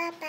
拜拜。